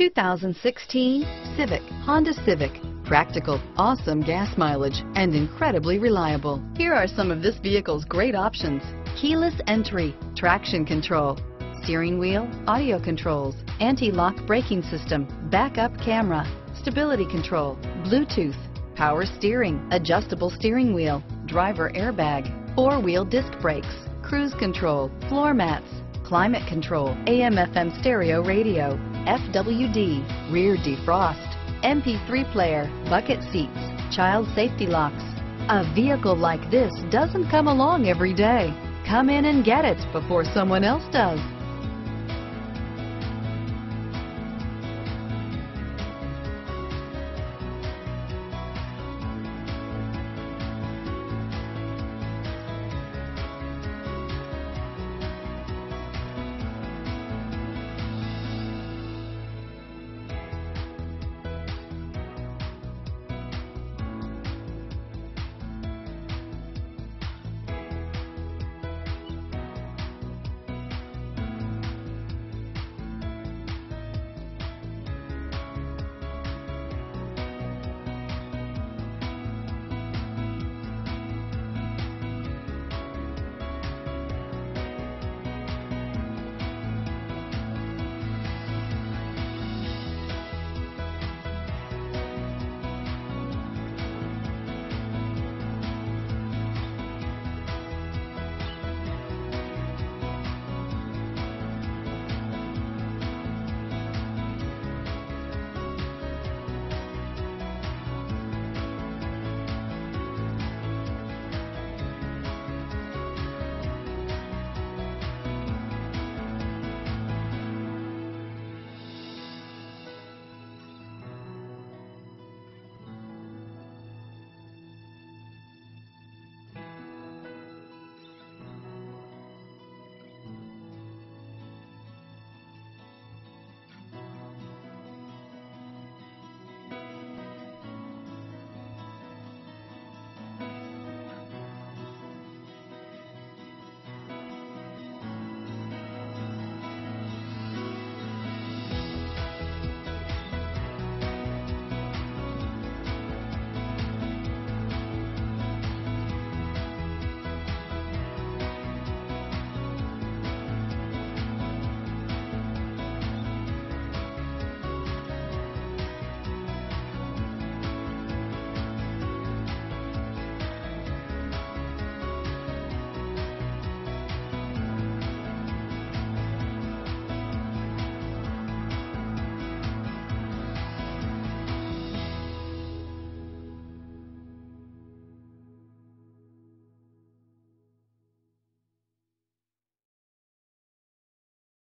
2016 Civic, Honda Civic. Practical, awesome gas mileage, and incredibly reliable. Here are some of this vehicle's great options. Keyless entry, traction control, steering wheel, audio controls, anti-lock braking system, backup camera, stability control, Bluetooth, power steering, adjustable steering wheel, driver airbag, four-wheel disc brakes, cruise control, floor mats, climate control, AM FM stereo radio, FWD, rear defrost, MP3 player, bucket seats, child safety locks. A vehicle like this doesn't come along every day. Come in and get it before someone else does.